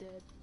dead.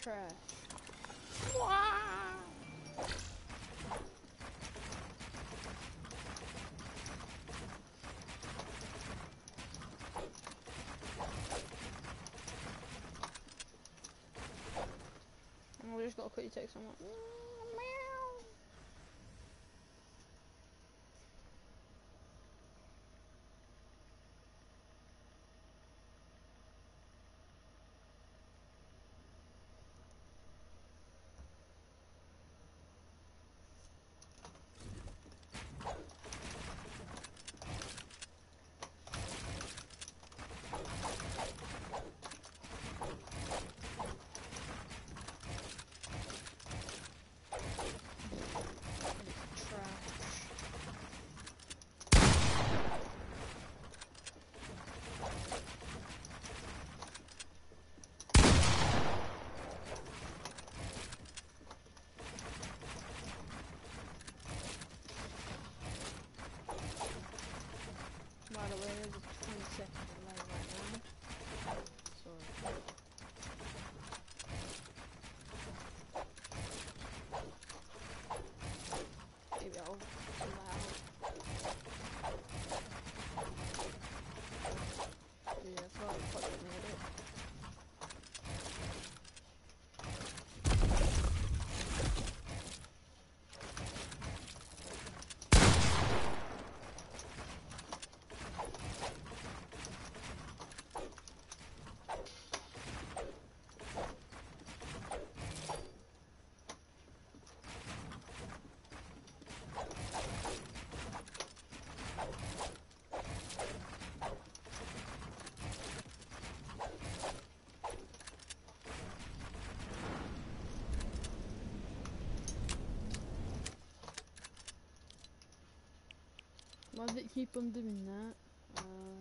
Trash. Wow. Oh, we just got to quickly take someone. Why does it keep on doing that? Uh,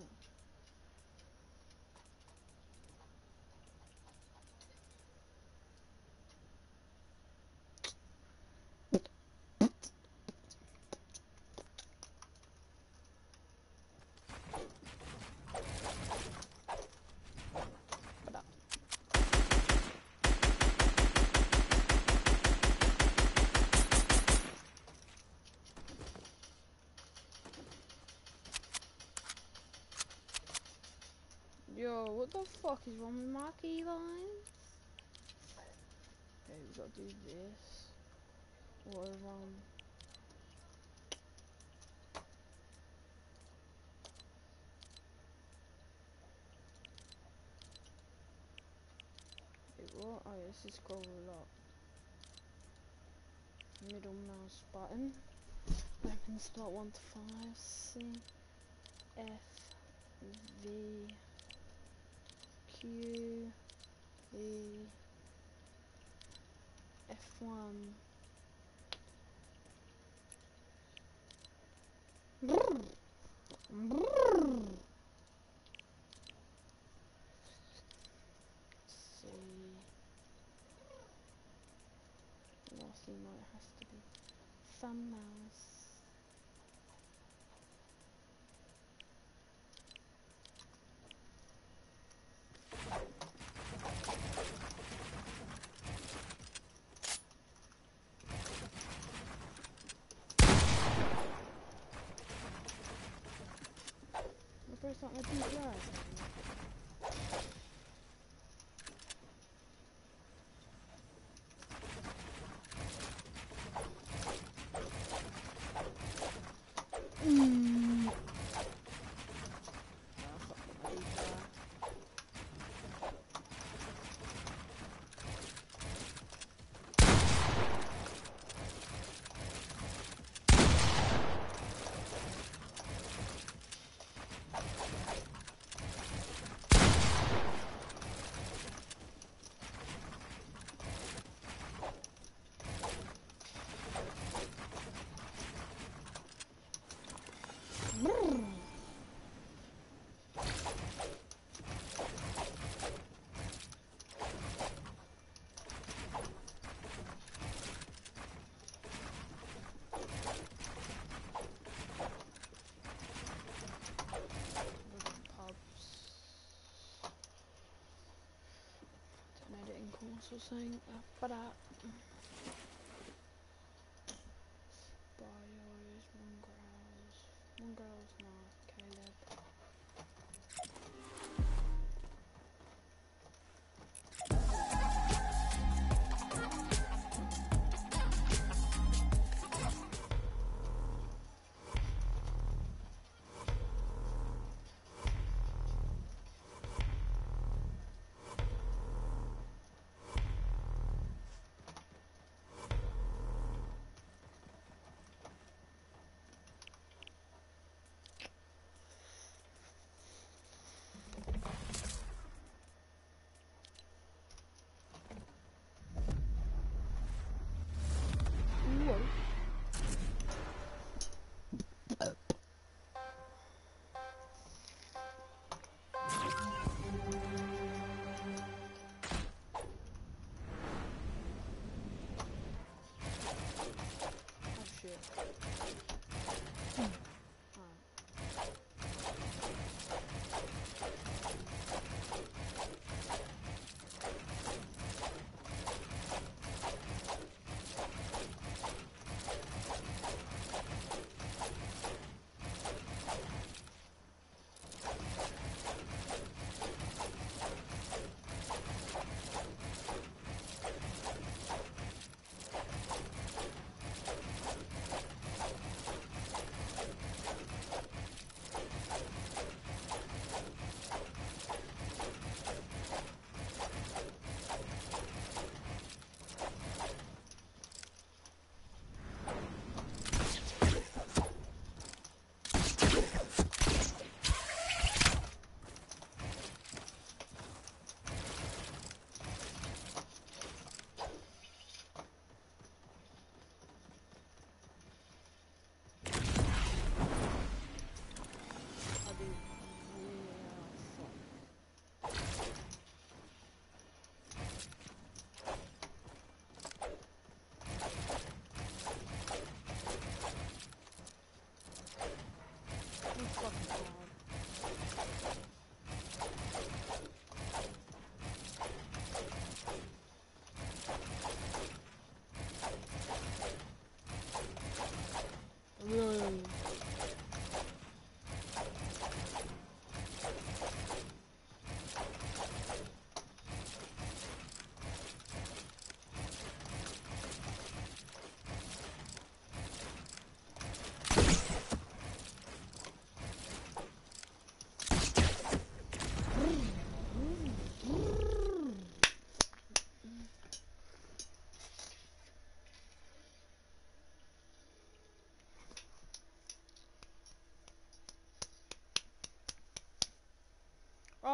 fuck is wrong with my keylines? Okay, we gotta do this. Or um. Wait, what? Oh, this is scroll up. Middle mouse button. Open start 1 to 5. C. F. V. Q. V. F1. Brrr. Brrr. It has to be thumb mouse. The first time I beat live. Mm. Ah, fuck my car. Brrr. Pubs. Something. Uh, but uh, bios, mongrels, mongrels, no,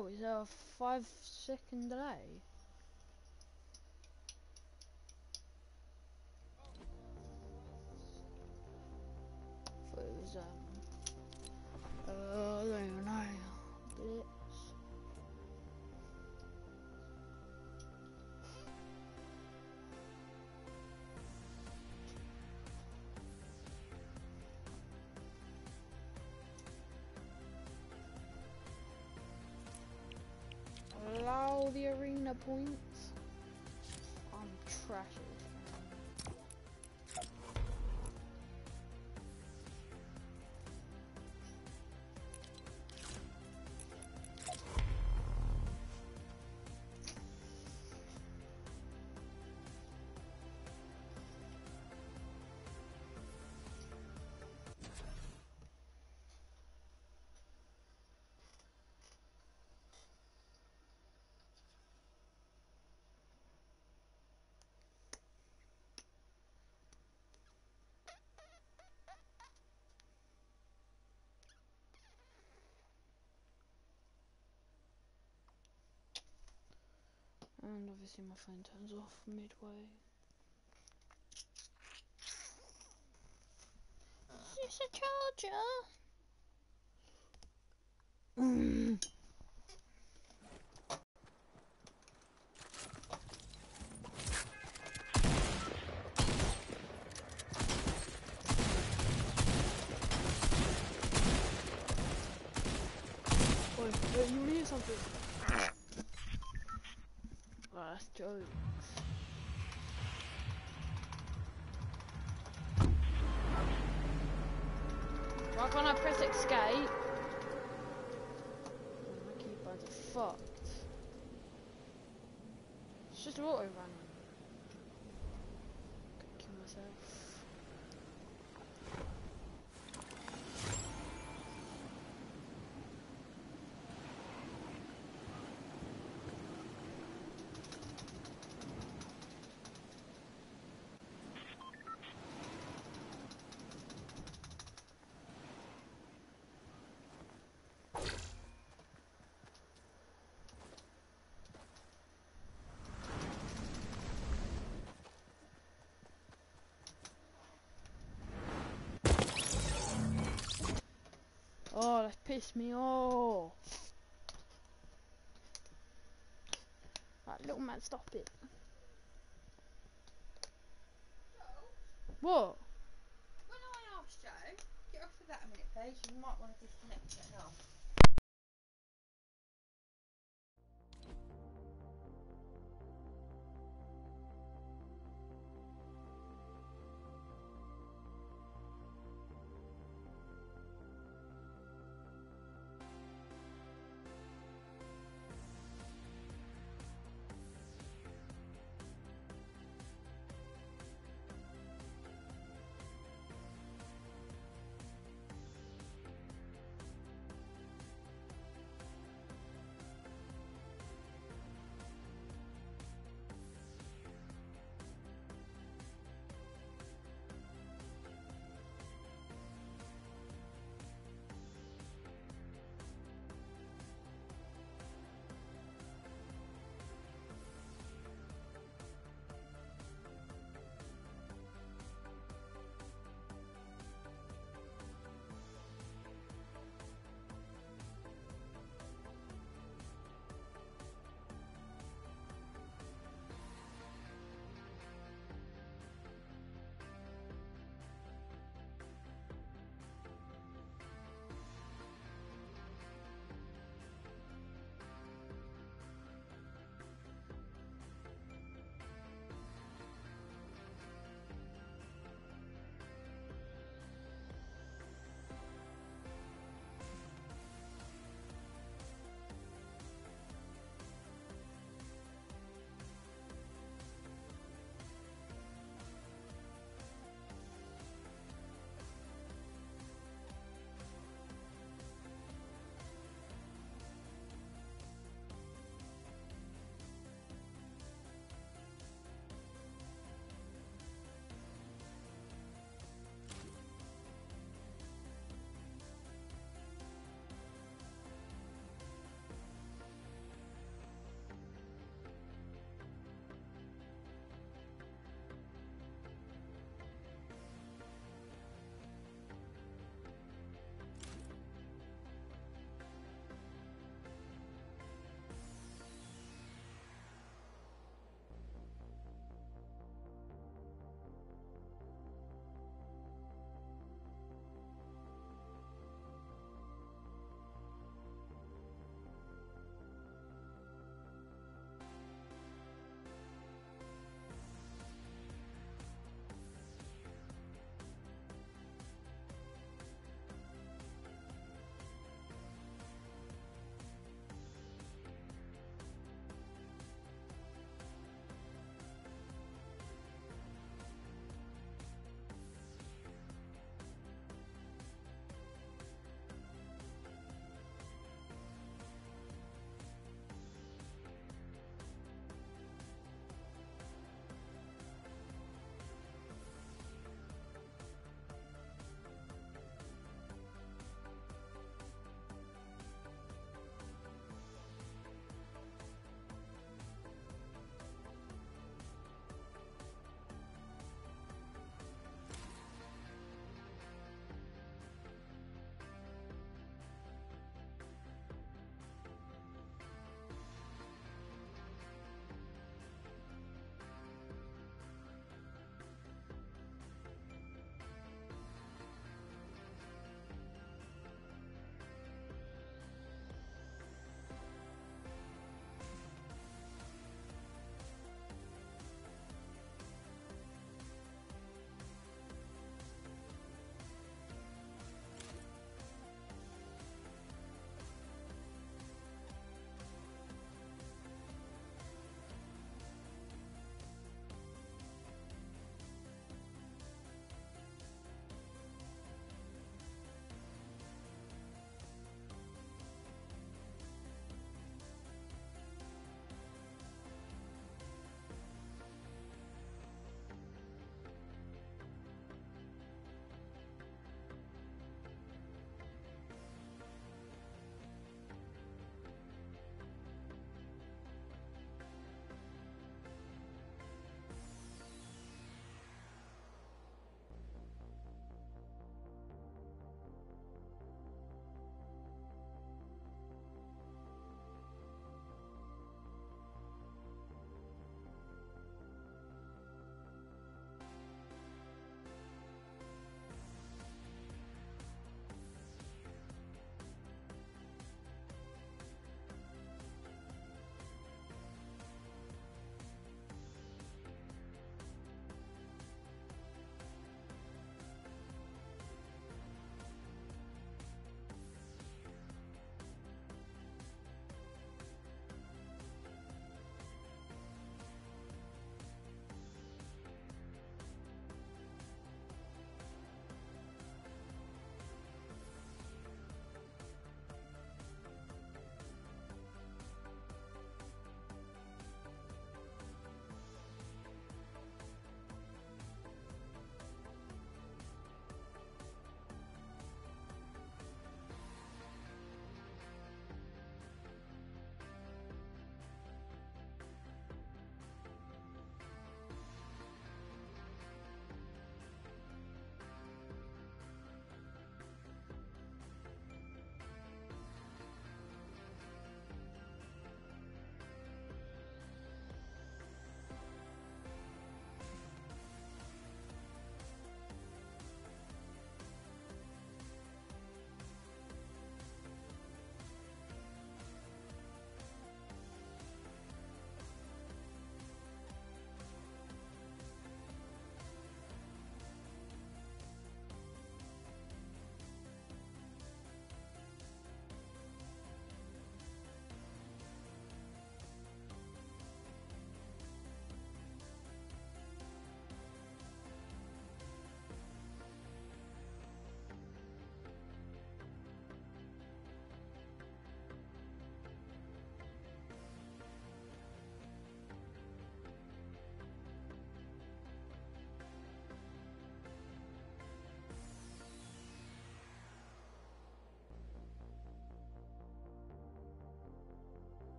Oh, is there a five second delay? Arena And obviously my phone turns off midway. Is this a charger? Mm. Wait, wait, you need something. Why can't I press escape? Oh, that pissed me off. Right, little man, stop it. What? When I asked Joe, get off of that a minute, please. You might want to disconnect it.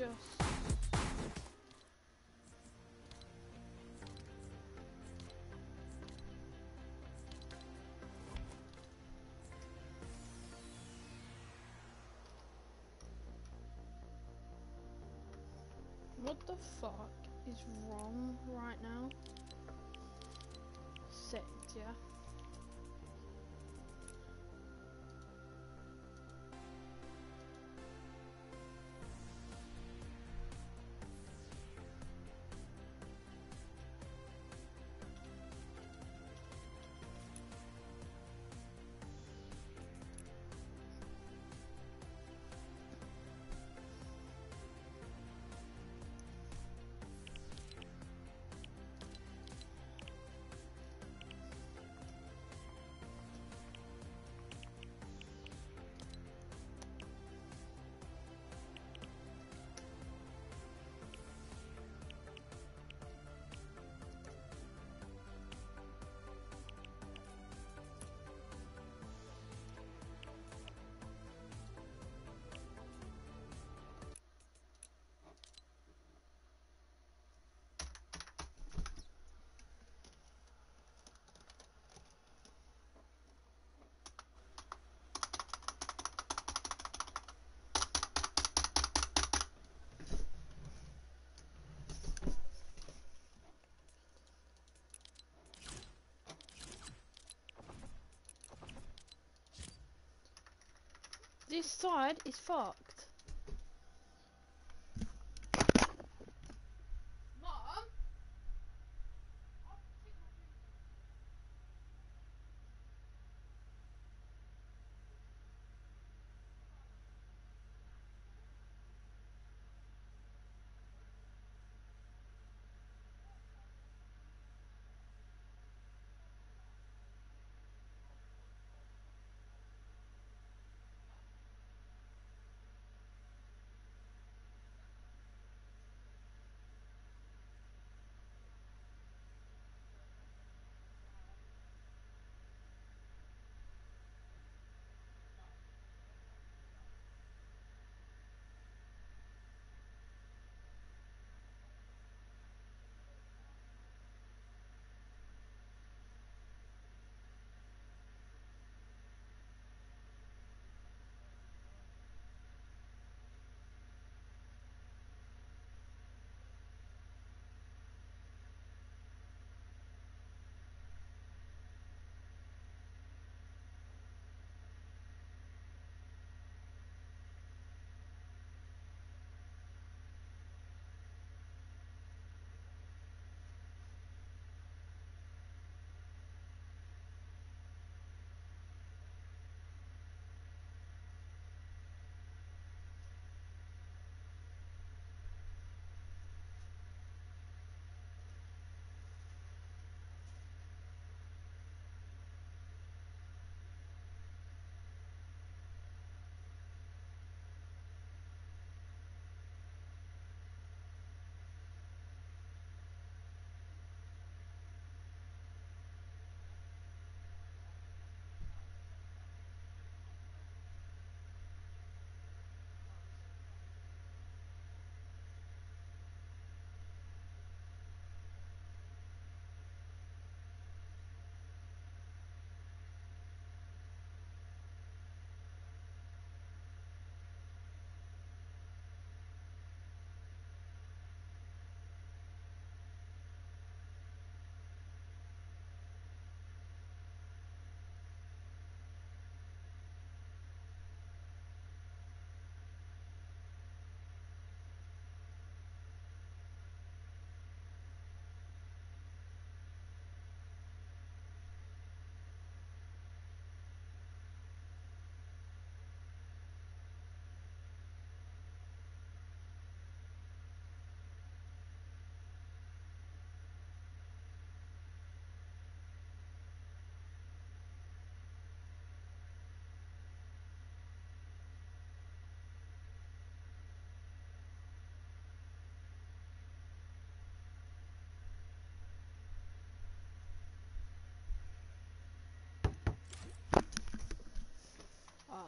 Just... What the fuck is wrong right now? Saved, yeah? This side is fucked.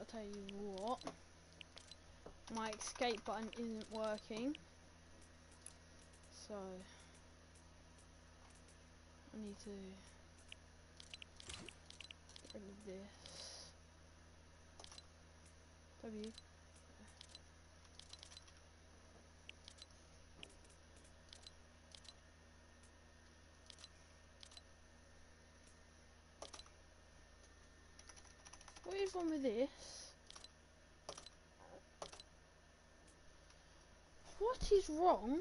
I'll tell you what. my escape button isn't working. So I need to get rid of this. W. Is wrong with this? What is wrong?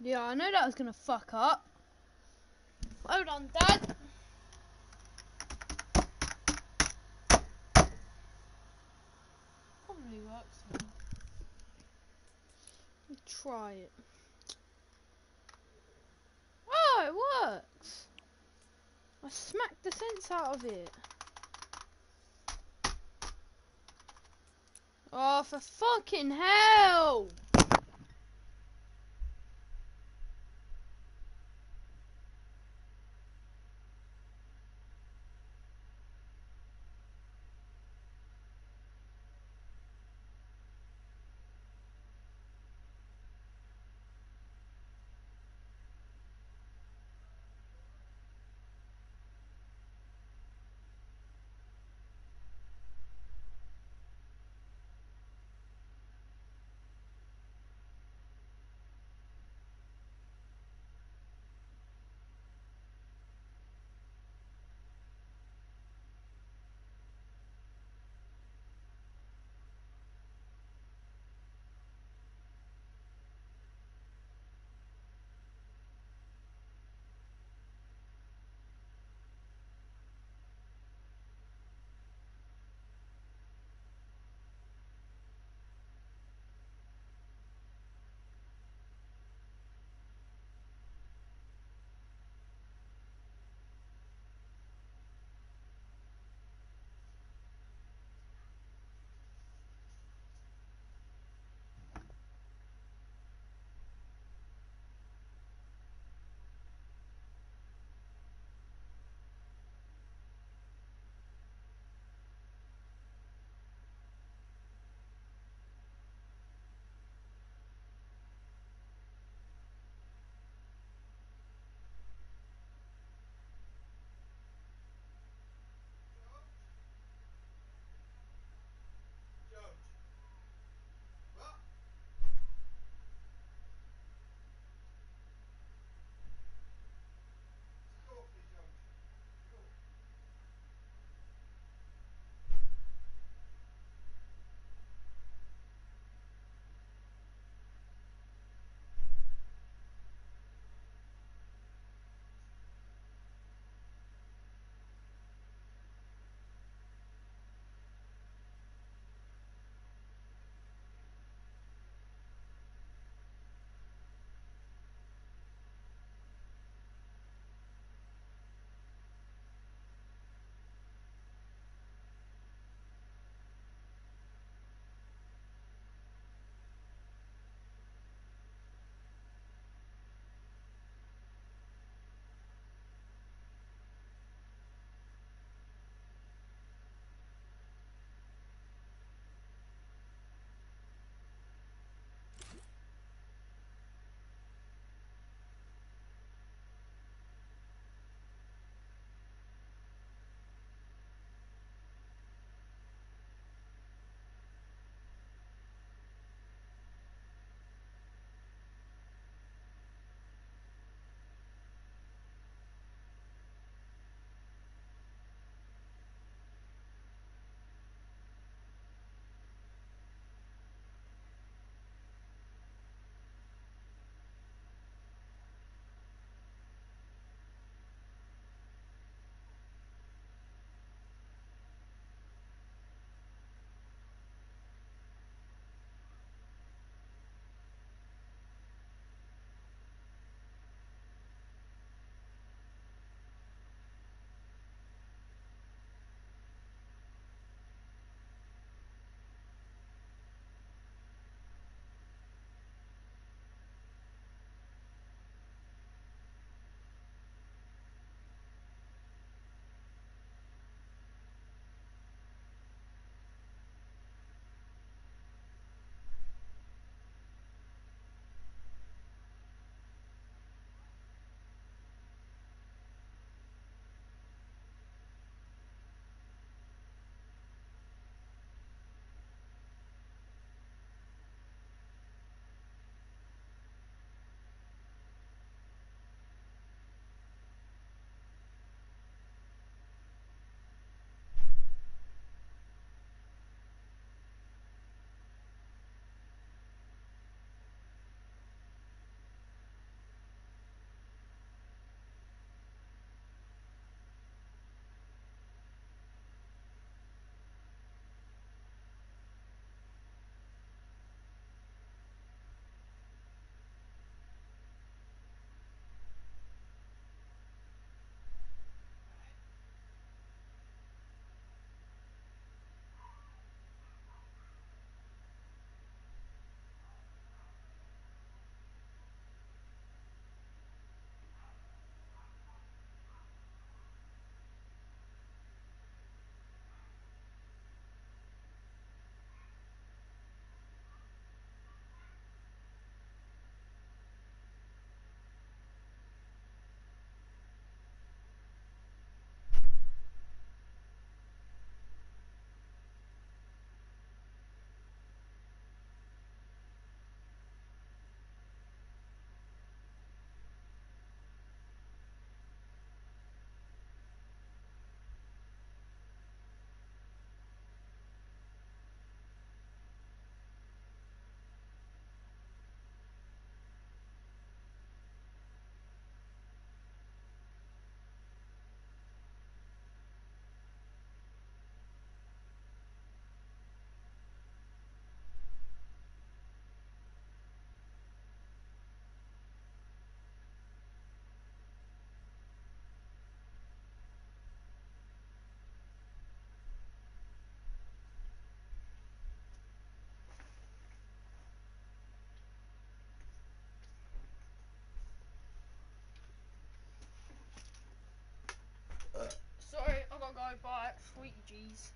Yeah, I know that was gonna fuck up. Hold on, Dad. Probably works. Try it. Oh, it works. I smacked the sense out of it. Oh, for fucking hell! Emojis.